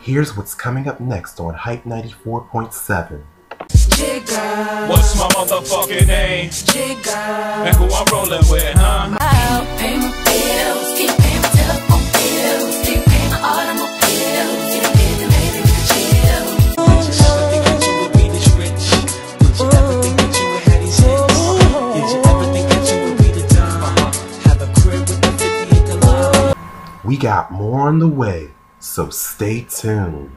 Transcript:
Here's what's coming up next on Hype 94.7. Jigga, What's my motherfucking name? Jigga. And who I'm rolling with, huh? I'll pay my bills, keep paying my telephone bills, keep paying my automobiles, keep getting baby to chill. Did you ever think that you would be this rich? Did you ever think that you would have these hits? Did you ever think that you would be the dime? Have a crib with a 50 acre lot? We got more on the way, so stay tuned.